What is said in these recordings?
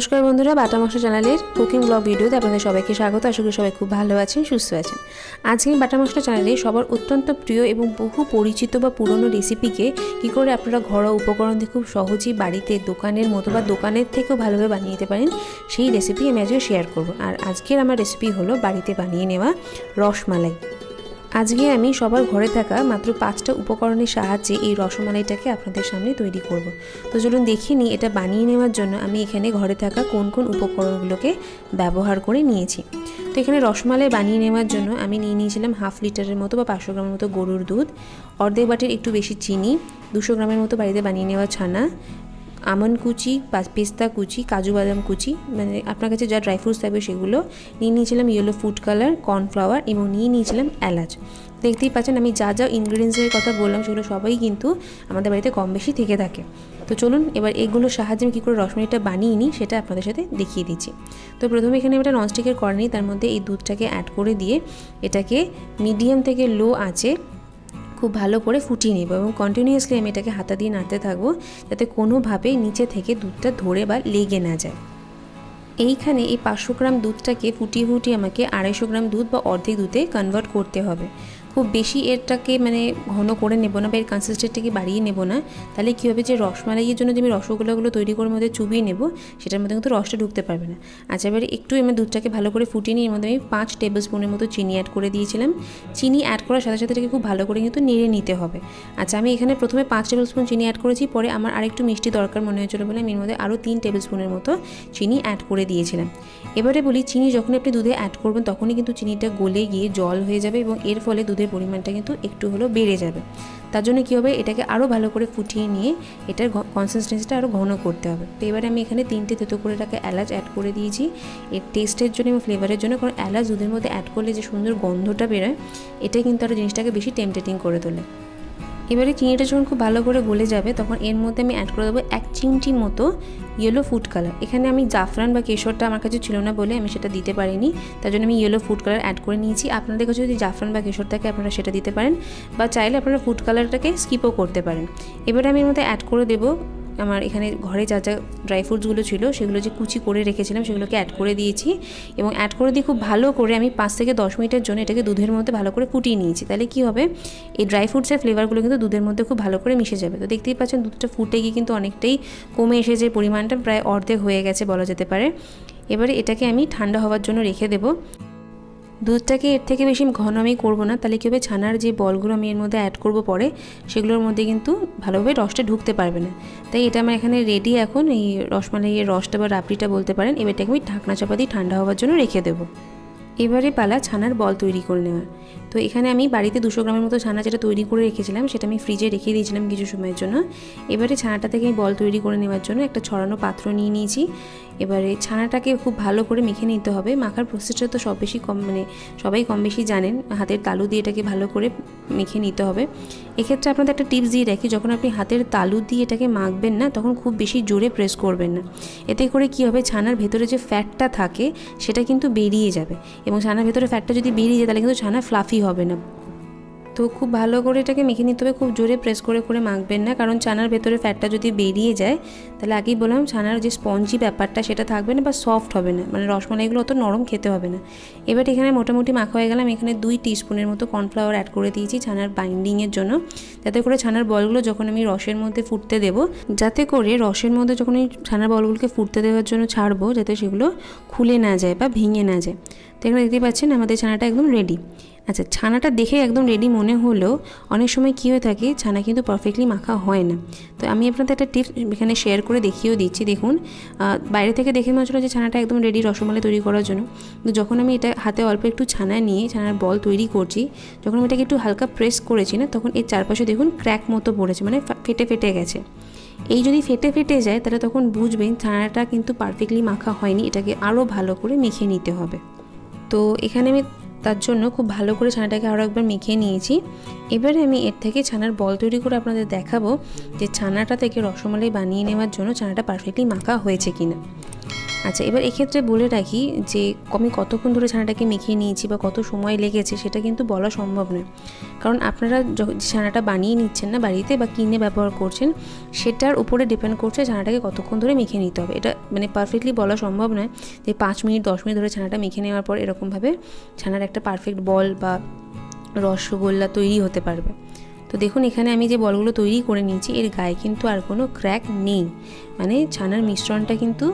নমস্কার বন্ধুরা, বাটা মশলা চ্যানেলের কুকিং ব্লগ ভিডিওতে আপনাদের সবাইকে স্বাগত। আশা করি সবাই খুব ভালো আছেন, সুস্থ আছেন। আজকে বাটা মশলা চ্যানেলে সবার অত্যন্ত প্রিয় এবং বহু পরিচিত বা পুরনো রেসিপিকে কী করে আপনারা ঘরোয়া উপকরণ দিয়ে খুব সহজেই বাড়িতে দোকানের মতো বা দোকানের থেকেও ভালোভাবে বানিয়ে নিতে পারেন, সেই রেসিপি আমি আজকে শেয়ার করব। আর আজকের আমার রেসিপি হলো বাড়িতে বানিয়ে নেওয়া রসমালাই। আজকে আমি সবার ঘরে থাকা মাত্র পাঁচটা উপকরণের সাহায্যে এই রসমালাইটাকে আপনাদের সামনে তৈরি করব। তো চলুন দেখে নিই এটা বানিয়ে নেওয়ার জন্য আমি এখানে ঘরে থাকা কোন কোন উপকরণগুলোকে ব্যবহার করে নিয়েছি। তো এখানে রসমালাই বানিয়ে নেওয়ার জন্য আমি নিয়ে নিয়েছিলাম হাফ লিটারের মতো বা পাঁচশো গ্রামের মতো গরুর দুধ, অর্ধেক বাটির একটু বেশি চিনি, দুশো গ্রামের মতো বাড়িতে বানিয়ে নেওয়া ছানা আমন কুচি পেস্তা কুচি, কাজু বাদাম কুচি মানে আপনার কাছে যা ড্রাই ফ্রুটস থাকবে সেগুলো নিয়ে নিয়েছিলাম ইয়েলো ফুড কালার কর্নফ্লাওয়ার এবং নিয়ে নিয়েছিলাম এলাচ। দেখতেই পাচ্ছেন আমি যা যা ইনগ্রিডিয়েন্টসের কথা বললাম সেগুলো সবাই কিন্তু আমাদের বাড়িতে কম বেশি থেকে থাকে। তো চলুন এবার এগুলোর সাহায্যে আমি কী করে রসমালাইটা বানিয়ে নিই সেটা আপনাদের সাথে দেখিয়ে দিচ্ছি। তো প্রথমে এখানে একটা ননস্টিকের নিই, তার মধ্যে এই দুধটাকে অ্যাড করে দিয়ে এটাকে মিডিয়াম থেকে লো আঁচে খুব ভালো করে ফুটিয়ে নেব এবং কন্টিনিউয়াসলি আমি এটাকে হাতা দিয়ে নাড়তে থাকব যাতে কোনোভাবেই নিচে থেকে দুধটা ধরে বা লেগে না যায়। এইখানে এই পাঁচশো গ্রাম দুধটাকে ফুটিয়ে ফুটিয়ে আমাকে আড়াইশো গ্রাম দুধ বা অর্ধেক দুধে কনভার্ট করতে হবে। খুব বেশি এরটাকে মানে ঘন করে নেব না বা এর কনসিস্টেন্টটাকে বাড়িয়ে নেব না, তাহলে কী হবে যে রসমালাইয়ের জন্য যে আমি রসগোল্লাগুলো তৈরি করে মধ্যে চুবিয়ে নেব, সেটার মধ্যে কিন্তু রসটা ঢুকতে পারবে না। আচ্ছা এবারে একটু আমি দুধটাকে ভালো করে ফুটিয়ে নিয়ে এর মধ্যে আমি পাঁচ টেবিল স্পুনের মতো চিনি অ্যাড করে দিয়েছিলাম। চিনি অ্যাড করার সাথে সাথে এটাকে খুব ভালো করে কিন্তু নেড়ে নিতে হবে। আচ্ছা আমি এখানে প্রথমে পাঁচ টেবিল স্পুন চিনি অ্যাড করেছি, পরে আমার আরেকটু মিষ্টি দরকার মনে হয়েছিল বলে আমি এর মধ্যে আরও তিন টেবিল স্পুনের মতো চিনি অ্যাড করে দিয়েছিলাম। এবারে বলি, চিনি যখন আপনি দুধে অ্যাড করবেন, তখনই কিন্তু চিনিটা গলে গিয়ে জল হয়ে যাবে এবং এর ফলে দুধের পরিমাণটা কিন্তু একটু হলেও বেড়ে যাবে। তার জন্য কী হবে? এটাকে আরও ভালো করে ফুটিয়ে নিয়ে এটার কনসিস্টেন্সিটা আরও ঘন করতে হবে। তো এবারে আমি এখানে তিনটে তেতো করে এটাকে এলাচ অ্যাড করে দিয়েছি। এর টেস্টের জন্য এবং ফ্লেভারের জন্য কারণ এলাচ দুধের মধ্যে অ্যাড করলে যে সুন্দর গন্ধটা বেরোয়, এটা কিন্তু আরও জিনিসটাকে বেশি টেম্পটেটিং করে তোলে। এবারে চিনিটা যখন খুব ভালো করে গলে যাবে, তখন এর মধ্যে আমি অ্যাড করে দেবো এক চিমটি মতো ইয়েলো ফুড কালার এখানে আমি জাফরান বা কেশরটা আমার কাছে ছিল না বলে আমি সেটা দিতে পারিনি। তার জন্য আমি ইয়েলো ফুড কালার অ্যাড করে নিয়েছি। আপনাদের কাছে যদি জাফরান বা কেশর থাকে আপনারা সেটা দিতে পারেন, বা চাইলে আপনারা ফুড কালারটাকে স্কিপও করতে পারেন। এবারে আমি এর মধ্যে অ্যাড করে দেবো আমার এখানে ঘরে যা যা ড্রাই ফ্রুটসগুলো ছিল, সেগুলো যে কুচি করে রেখেছিলাম, সেগুলোকে অ্যাড করে দিয়েছি এবং অ্যাড করে দিয়ে খুব ভালো করে আমি পাঁচ থেকে দশ মিনিটের জন্য এটাকে দুধের মধ্যে ভালো করে ফুটিয়ে নিয়েছি। তাহলে কী হবে? এই ড্রাই ফ্রুটসের ফ্লেভারগুলো কিন্তু দুধের মধ্যে খুব ভালো করে মিশে যাবে। তো দেখতেই পাচ্ছেন দুধটা ফুটে গিয়ে কিন্তু অনেকটাই কমে এসেছে, পরিমাণটা প্রায় অর্ধেক হয়ে গেছে বলা যেতে পারে। এবারে এটাকে আমি ঠান্ডা হওয়ার জন্য রেখে দেবো। দুধটাকে এর থেকে বেশি ঘন আমি করব না। তাহলে কী হবে? ছানার যে বলগুলো আমি এর মধ্যে অ্যাড করব পরে, সেগুলোর মধ্যে কিন্তু ভালোভাবে রসটা ঢুকতে পারবে না। তাই এটা আমার এখানে রেডি এখন। এই রসমালাইয়ের রসটা বা রাবড়িটা বলতে পারেন। এবারটাকে আমি ঢাকনা চাপা দিয়ে ঠান্ডা হওয়ার জন্য রেখে দেবো। এবারে পালা ছানার বল তৈরি করে নেওয়ার তো এখানে আমি বাড়িতে দুশো গ্রামের মতো ছানা যেটা তৈরি করে রেখেছিলাম, সেটা আমি ফ্রিজে রেখে দিয়েছিলাম কিছু সময়ের জন্য। এবারে ছানাটা থেকে বল তৈরি করে নেওয়ার জন্য একটা ছড়ানো পাত্র নিয়ে নিয়েছি। এবারে ছানাটাকে খুব ভালো করে মেখে নিতে হবে। মাখার প্রসেসটা তো সব বেশি কম মানে সবাই কম বেশি জানেন, হাতের তালু দিয়ে এটাকে ভালো করে মেখে নিতে হবে। এক্ষেত্রে আপনাদের একটা টিপস দিয়ে রাখি, যখন আপনি হাতের তালু দিয়ে এটাকে মাখবেন না, তখন খুব বেশি জোরে প্রেস করবেন না। এতে করে কি হবে, ছানার ভেতরে যে ফ্যাটটা থাকে, সেটা কিন্তু বেরিয়ে যাবে। এবং ছানার ভেতরে ফ্যাটটা যদি বেরিয়ে যায়, তাহলে কিন্তু ছানা ফ্লাফি হবে না। তো খুব ভালো করে এটাকে মেখে নিতে হবে। খুব জোরে প্রেস করে করে মাখবেন না। কারণ ছানার ভেতরে ফ্যাটটা যদি বেরিয়ে যায়, তাহলে আগেই বললাম ছানার যে স্পঞ্জি ব্যাপারটা, সেটা থাকবে না বা সফট হবে না। মানে রসমালাইগুলো অত নরম খেতে হবে না। এবার এখানে মোটামুটি মাখা হয়ে গেলাম। এখানে দুই টিস্পুনের মতো কর্নফ্লাওয়ার অ্যাড করে দিয়েছি ছানার বাইন্ডিংয়ের জন্য। যাতে করে ছানার বলগুলো যখন আমি রসের মধ্যে ফুটতে দেব, যাতে করে রসের মধ্যে যখন এই ছানার বলগুলোকে ফুটতে দেওয়ার জন্য ছাড়বো, যাতে সেগুলো খুলে না যায় বা ভেঙে না যায়। তো এখানে দেখতে পাচ্ছেন আমাদের ছানাটা একদম রেডি আচ্ছা ছানাটা দেখে একদম রেডি মনে হলেও অনেক সময় কী হয়ে থাকে, ছানা কিন্তু পারফেক্টলি মাখা হয় না। তো আমি আপনাদের একটা টিপস এখানে শেয়ার করে দেখিয়েও দিচ্ছি, দেখুন। বাইরে থেকে দেখে মনে হচ্ছিল যে ছানাটা একদম রেডি রসমালাই তৈরি করার জন্য। তো যখন আমি এটা হাতে অল্প একটু ছানা নিয়ে, ছানার বল তৈরি করছি, যখন আমি এটাকে একটু হালকা প্রেস করেছি না, তখন এর চারপাশে দেখুন ক্র্যাক মতো পড়েছে মানে ফেটে ফেটে গেছে। এই যদি ফেটে ফেটে যায়, তাহলে তখন বুঝবেন ছানাটা কিন্তু পারফেক্টলি মাখা হয়নি, এটাকে আরও ভালো করে মেখে নিতে হবে। তো এখানে আমি তার জন্য খুব ভালো করে ছানাটাকে আরও একবার মেখে নিয়েছি। এবারে আমি এর থেকে ছানার বল তৈরি করে আপনাদের দেখাবো যে ছানাটা থেকে রসমালাই বানিয়ে নেওয়ার জন্য ছানাটা পারফেক্টলি মাখা হয়েছে কিনা। আচ্ছা এবার এক্ষেত্রে বলে রাখি যে, আমি কতক্ষণ ধরে ছানাটাকে মেখে নিয়েছি বা কত সময় লেগেছে সেটা কিন্তু বলা সম্ভব নয়। কারণ আপনারা ছানাটা বানিয়ে নিচ্ছেন না বাড়িতে বা কিনে ব্যবহার করছেন, সেটার উপরে ডিপেন্ড করছে ছানাটাকে কতক্ষণ ধরে মেখে নিতে হবে। এটা মানে পারফেক্টলি বলা সম্ভব নয় যে, পাঁচ মিনিট, দশ মিনিট ধরে ছানাটা মেখে নেওয়ার পর এরকমভাবে ছানার একটা পারফেক্ট বল বা রসগোল্লা তৈরি হতে পারবে। তো দেখুন, এখানে আমি যে বলগুলো তৈরি করে নিয়েছি, এর গায়ে কিন্তু আর কোনো ক্র্যাক নেই। মানে ছানার মিশ্রণটা কিন্তু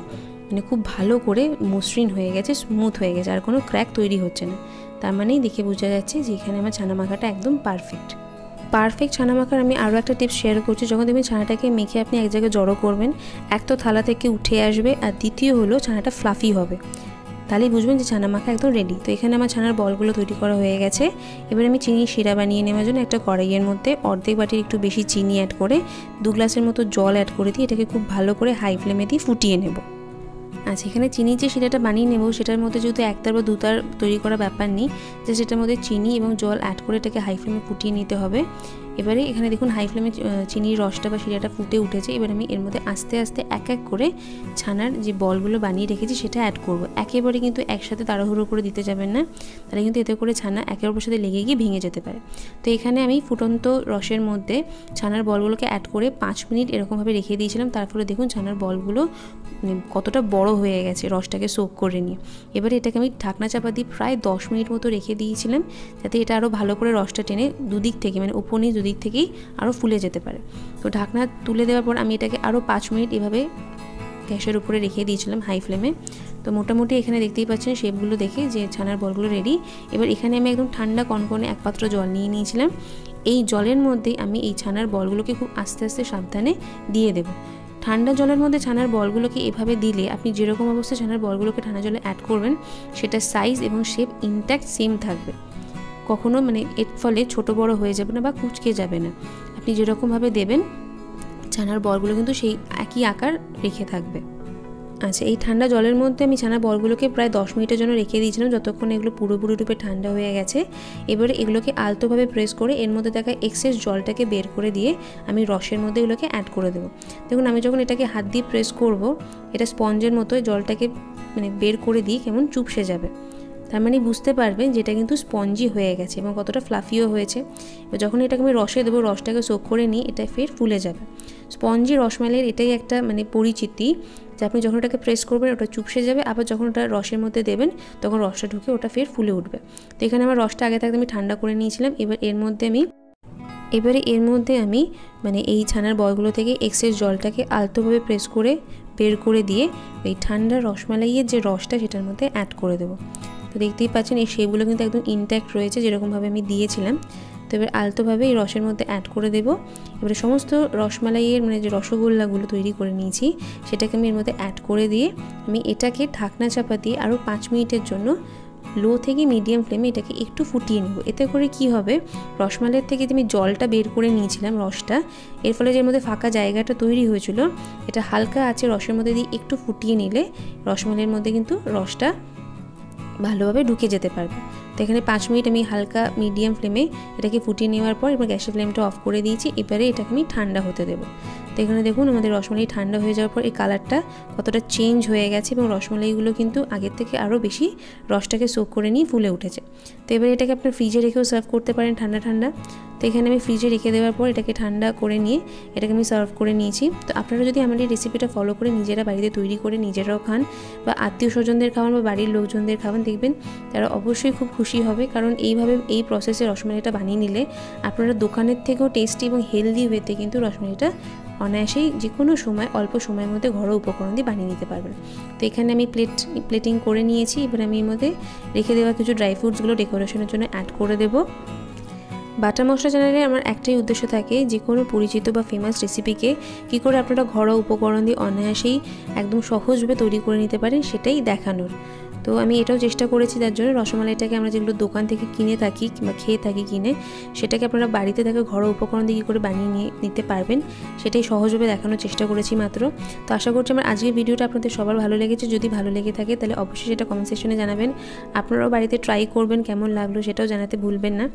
মানে খুব ভালো করে মসৃণ হয়ে গেছে স্মুথ হয়ে গেছে, আর কোনো ক্র্যাক তৈরি হচ্ছে না। তার মানেই দেখে বোঝা যাচ্ছে যে এখানে আমার ছানা মাখাটা একদম পারফেক্ট পারফেক্ট ছানা মাখার আমি আরও একটা টিপস শেয়ার করছি, যখন দেখবেন ছানাটাকে মেখে আপনি এক জায়গায় জড়ো করবেন, এক তো থালা থেকে উঠে আসবে, আর দ্বিতীয় হলো ছানাটা ফ্লাফি হবে। তাহলেই বুঝবেন যে ছানা মাখা একদম রেডি তো এখানে আমার ছানার বলগুলো তৈরি করা হয়ে গেছে। এবার আমি চিনি শিরা বানিয়ে নেওয়ার জন্য একটা কড়াইয়ের মধ্যে অর্ধেক বাটির একটু বেশি চিনি অ্যাড করে, দু গ্লাসের মতো জল অ্যাড করে দিয়ে এটাকে খুব ভালো করে হাই ফ্লেমে দিয়ে ফুটিয়ে নেব। আচ্ছা এখানে চিনি যে শিরাটা বানিয়ে নেব, সেটার মধ্যে যেহেতু একতার বা দুতার তৈরি করা ব্যাপার নেই যে সেটার মধ্যে চিনি এবং জল অ্যাড করে এটাকে হাই ফ্লেমে ফুটিয়ে নিতে হবে। এবারে এখানে দেখুন হাই ফ্লেমে চিনির রসটা বা শিরাটা ফুটে উঠেছে, এবার আমি এর মধ্যে আস্তে আস্তে এক এক করে ছানার যে বলগুলো বানিয়ে রেখেছি সেটা অ্যাড করব। একেবারে কিন্তু একসাথে তাড়াহুড়ো করে দিতে যাবেন না, তাহলে কিন্তু এতে করে ছানা একে অপরের সাথে লেগে গিয়ে ভেঙে যেতে পারে। তো এখানে আমি ফুটন্ত রসের মধ্যে ছানার বলগুলোকে অ্যাড করে পাঁচ মিনিট এরকমভাবে রেখে দিয়েছিলাম, তারপরে দেখুন ছানার বলগুলো মানে কতটা বড় হয়ে গেছে রসটাকে সোক করে নিয়ে। এবারে এটাকে আমি ঢাকনা চাপা দিয়ে প্রায় দশ মিনিট মতো রেখে দিয়েছিলাম, যাতে এটা আরও ভালো করে রসটা টেনে দুদিক থেকে মানে উপনি দুদিক থেকেই আরও ফুলে যেতে পারে। তো ঢাকনা তুলে দেওয়ার পর আমি এটাকে আরও পাঁচ মিনিট এভাবে গ্যাসের উপরে রেখে দিয়েছিলাম হাই ফ্লেমে তো মোটামুটি এখানে দেখতেই পাচ্ছেন শেপগুলো দেখে যে ছানার বলগুলো রেডি এবার এখানে আমি একদম ঠান্ডা কনকনে এক পাত্র জল নিয়ে নিয়েছিলাম। এই জলের মধ্যে আমি এই ছানার বলগুলোকে খুব আস্তে আস্তে সাবধানে দিয়ে দেবো। ঠান্ডা জলের মধ্যে ছানার বলগুলোকে এভাবে দিলে, আপনি যেরকম অবস্থায় ছানার বলগুলোকে ঠান্ডা জলে অ্যাড করবেন সেটা সাইজ এবং শেপ ইনট্যাক্ট সেম থাকবে। কখনো মানে এর ফলে ছোট বড় হয়ে যাবে না বা কুচকে যাবে না। আপনি যেরকমভাবে দেবেন, ছানার বলগুলো কিন্তু সেই একই আকার রেখে থাকবে। আচ্ছা এই ঠান্ডা জলের মধ্যে আমি ছানা বলগুলোকে প্রায় দশ মিনিটের জন্য রেখে দিয়েছিলাম যতক্ষণ এগুলো পুরোপুরি রূপে ঠান্ডা হয়ে গেছে। এবারে এগুলোকে আলতোভাবে প্রেস করে এর মধ্যে দেখা এক্সেস জলটাকে বের করে দিয়ে আমি রসের মধ্যে এগুলোকে অ্যাড করে দেবো। দেখুন, আমি যখন এটাকে হাত দিয়ে প্রেস করব, এটা স্পঞ্জের মতো জলটাকে মানে বের করে দিয়ে কেমন চুপসে যাবে। তার মানে বুঝতে পারবেন যেটা কিন্তু স্পঞ্জি হয়ে গেছে এবং কতটা ফ্লাফিও হয়েছে। যখন এটাকে আমি রসে দেবো, রসটাকে সোক করে নিই এটা ফের ফুলে যাবে। স্পঞ্জি রসমালাইয়ের এটাই একটা মানে পরিচিতি। যে আপনি যখন ওটাকে প্রেস করবেন, ওটা চুপসে যাবে। আবার যখন ওটা রসের মধ্যে দেবেন, তখন রসটা ঢুকে ওটা ফের ফুলে উঠবে। তো এখানে আমার রসটা আগে থাকতে আমি ঠান্ডা করে নিয়েছিলাম। এবার এর মধ্যে আমি, এবারে এর মধ্যে আমি মানে এই ছানার বলগুলো থেকে এক্সেস জলটাকে আলতোভাবে প্রেস করে বের করে দিয়ে এই ঠান্ডা রসমালাইয়ের যে রসটা, সেটার মধ্যে অ্যাড করে দেবো। তো দেখতেই পাচ্ছেন, এই সেগুলো কিন্তু একদম ইনট্যাক্ট রয়েছে, যেরকমভাবে আমি দিয়েছিলাম। তো এবার আলতোভাবে এই রসের মধ্যে অ্যাড করে দেবো। এবারে সমস্ত রসমালাইয়ের মানে যে রসগোল্লাগুলো তৈরি করে নিয়েছি, সেটাকে আমি এর মধ্যে অ্যাড করে দিয়ে আমি এটাকে ঢাকনা চাপা দিয়ে আরও পাঁচ মিনিটের জন্য লো থেকে মিডিয়াম ফ্লেমে এটাকে একটু ফুটিয়ে নেব। এতে করে কি হবে? রসমালাইয়ের থেকে যে আমি জলটা বের করে নিয়েছিলাম রসটা, এর ফলে যে মধ্যে ফাঁকা জায়গাটা তৈরি হয়েছিল, এটা হালকা আছে রসের মধ্যে দিয়ে একটু ফুটিয়ে নিলে রসমালাইয়ের মধ্যে কিন্তু রসটা ভালোভাবে ঢুকে যেতে পারবে। তো এখানে পাঁচ মিনিট আমি হালকা মিডিয়াম ফ্লেমে এটাকে ফুটিয়ে নেওয়ার পর এবার গ্যাসের ফ্লেমটা অফ করে দিয়েছি। এবারে এটাকে আমি ঠান্ডা হতে দেবো। তো এখানে দেখুন আমাদের রসমালাই ঠান্ডা হয়ে যাওয়ার পর এই কালারটা কতটা চেঞ্জ হয়ে গেছে এবং রসমালাইগুলো কিন্তু আগের থেকে আরও বেশি রসটাকে সোক করে নিয়ে ফুলে উঠেছে। তো এবার এটাকে আপনার ফ্রিজে রেখেও সার্ভ করতে পারেন ঠান্ডা ঠান্ডা। তো এখানে আমি ফ্রিজে রেখে দেওয়ার পর এটাকে ঠান্ডা করে নিয়ে এটাকে আমি সার্ভ করে নিয়েছি। তো আপনারা যদি আমার এই রেসিপিটা ফলো করে নিজেরা বাড়িতে তৈরি করে নিজেরাও খান বা আত্মীয় স্বজনদের খাওয়ান বা বাড়ির লোকজনদের খাওয়ান, দেখবেন তারা অবশ্যই খুব খুশি হবে। কারণ এইভাবে এই প্রসেসে রসমালাইটা বানিয়ে নিলে আপনারা দোকানের থেকেও টেস্টি এবং হেলদি ওয়েতে কিন্তু রসমালাইটা অনায়াসেই যে কোনো সময়, অল্প সময়ের মধ্যে ঘরোয়া উপকরণ দিয়ে বানিয়ে নিতে পারবেন। তো এখানে আমি প্লেট প্লেটিং করে নিয়েছি। এবার আমি এর মধ্যে রেখে দেওয়া কিছু ড্রাই ফ্রুটসগুলো ডেকোরেশনের জন্য অ্যাড করে দেবো। বাটার মশলা চ্যানেলে আমার একটাই উদ্দেশ্য থাকে যে কোনো পরিচিত বা ফেমাস রেসিপিকে কী করে আপনারা ঘরোয়া উপকরণ দিয়ে অনায়াসেই একদম সহজভাবে তৈরি করে নিতে পারেন সেটাই দেখানোর। তো আমি এটাও চেষ্টা করেছি তার জন্য রসমালাইটাকে আমরা যেগুলো দোকান থেকে কিনে থাকি কিংবা খেয়ে থাকি কিনে, সেটাকে আপনারা বাড়িতে থাকে ঘরোয়া উপকরণ দিয়ে কী করে বানিয়ে নিয়ে নিতে পারবেন, সেটাই সহজভাবে দেখানোর চেষ্টা করেছি মাত্র। তো আশা করছি আমার আজকের ভিডিওটা আপনাদের সবার ভালো লেগেছে। যদি ভালো লেগে থাকে তাহলে অবশ্যই সেটা কমেন্ট সেকশনে জানাবেন। আপনারাও বাড়িতে ট্রাই করবেন কেমন লাগল সেটাও জানাতে ভুলবেন না।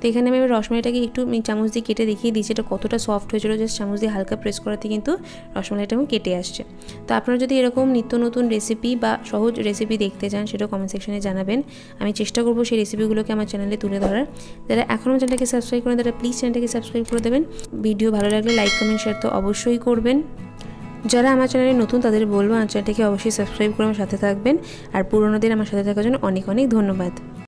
তো এখানে আমি রসমালাইটাকে একটু চামচ দিয়ে কেটে দেখিয়ে দিয়েছি। এটা কতটা সফট হয়েছিল জাস্ট চামচ দিয়ে হালকা প্রেস করাতে কিন্তু রসমালাইটা কেটে আসছে। তো আপনারা যদি এরকম নিত্য নতুন রেসিপি বা সহজ রেসিপি দেখতে চান সেটাও কমেন্ট সেকশনে জানাবেন। আমি চেষ্টা করব সেই রেসিপিগুলোকে আমার চ্যানেলে তুলে ধরার। যারা এখনও চ্যানেলটাকে সাবস্ক্রাইব করেন, তারা প্লিজ চ্যানেলটাকে সাবস্ক্রাইব করে দেবেন। ভিডিও ভালো লাগলে লাইক কমেন্ট শেয়ার তো অবশ্যই করবেন। যারা আমার চ্যানেলে নতুন, তাদের বলব আমার চ্যানেলটাকে অবশ্যই সাবস্ক্রাইব করে আমার সাথে থাকবেন। আর পুরোনোদের আমার সাথে থাকার জন্য অনেক অনেক ধন্যবাদ।